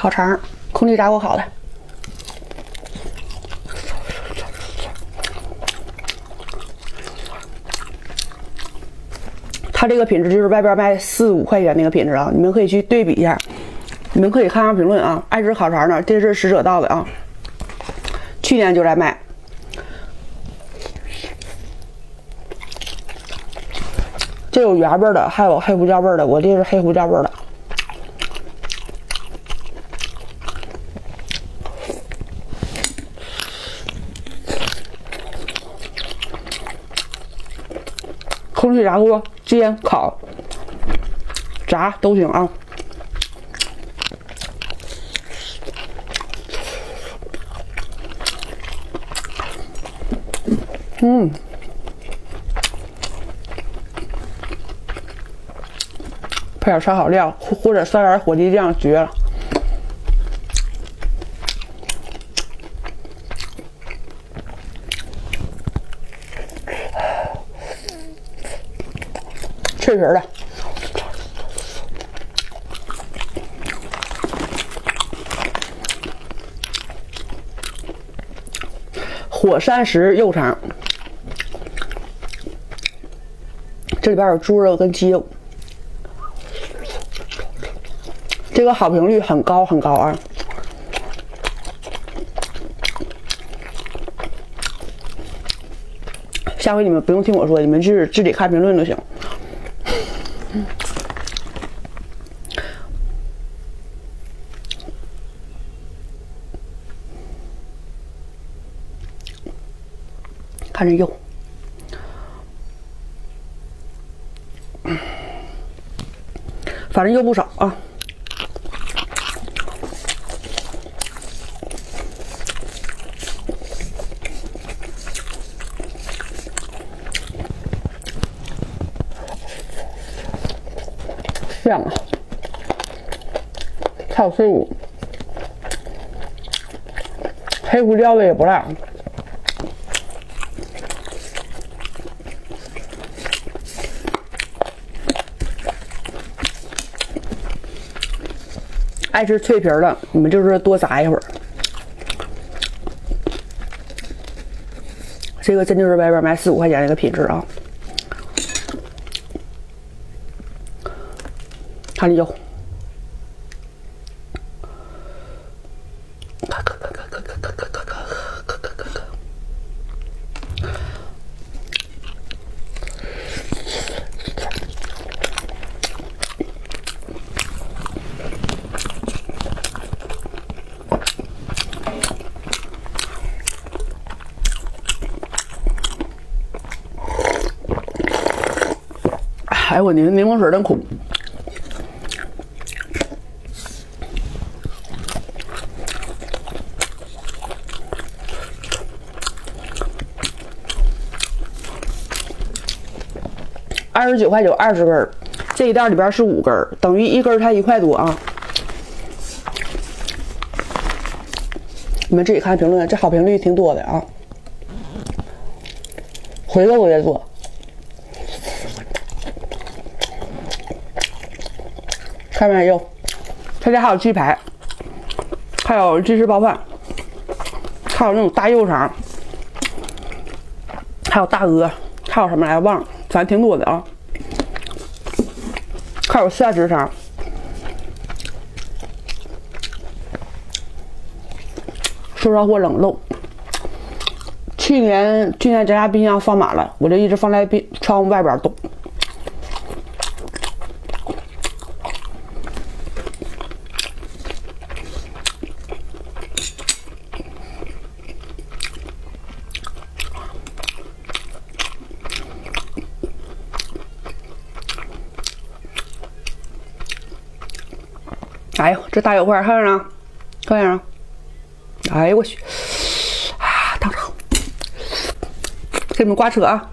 烤肠，空气炸锅烤的。它这个品质就是外边卖四五块钱那个品质啊，你们可以去对比一下，你们可以看看评论啊。爱吃烤肠的，这是使者道的啊，去年就在卖。这有原味的，还有黑胡椒味的，我这是黑胡椒味的。空气炸锅煎、烤、炸都行啊。嗯，配点烧烤料或者酸圆火鸡酱，绝了。脆皮的，火山石肉肠，这里边有猪肉跟鸡肉，这个好评率很高很高啊！下回你们不用听我说，你们就是自己看评论就行。看这肉，反正肉不少啊。香啊，还有碎骨，黑胡椒的也不辣。爱吃脆皮的，你们就是多炸一会儿。这个真就是外边卖四五块钱那个品质啊！看这肉。哎我柠柠檬水真苦。二十九块九，二十根，这一袋里边是五根，等于一根才一块多啊！你们自己看评论，这好评率挺多的啊！回头我再做。看没有？他家还有鸡排，还有鸡翅包饭，还有那种大肉肠，还有大鹅，还有什么来着忘了，反正挺多的啊。还有现食肠，手烧锅冷肉。去年去年咱家冰箱放满了，我就一直放在冰窗户外边冻。哎呦，这大油块看着呢，看着呢？哎呦我去，啊，烫着！给你们挂车啊！